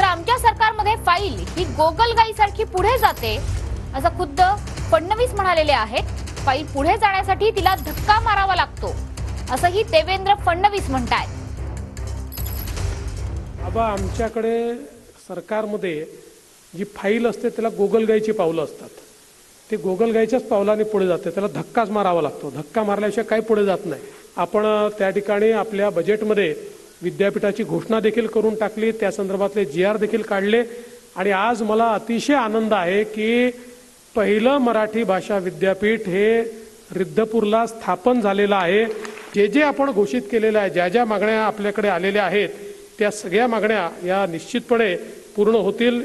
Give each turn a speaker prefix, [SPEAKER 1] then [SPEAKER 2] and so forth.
[SPEAKER 1] तर आमच्या सरकारमध्ये फाईल ही गोगलगाईसारखी पुढे जाते असं खुद्द फडणवीस म्हणालेले आहेत. फाईल पुढे जाण्यासाठी तिला धक्का मारावा लागतो असंही देवेंद्र फडणवीस म्हणतायत.
[SPEAKER 2] आबा आमच्याकडे सरकारमध्ये जी फाईल असते त्याला गोगलगाईची पावलं असतात. ते गोगलगाईच्याच पावलाने पुढे जाते. त्याला धक्काच मारावा लागतो. धक्का मारल्याशिवाय काही पुढे जात नाही. आपण त्या ठिकाणी आपल्या बजेटमध्ये विद्यापीठाची घोषणा देखील करून टाकली त्या संदर्भातले जी आर देखील काढले. आणि आज मला अतिशय आनंद आहे की पहिलं मराठी भाषा विद्यापीठ हे रिद्धपूरला स्थापन झालेलं आहे. जे जे आपण घोषित केलेलं आहे ज्या ज्या मागण्या आपल्याकडे आलेल्या आहेत त्या सगळ्या मागण्या या निश्चितपणे पूर्ण होतील.